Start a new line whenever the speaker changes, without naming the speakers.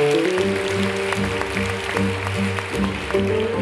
Música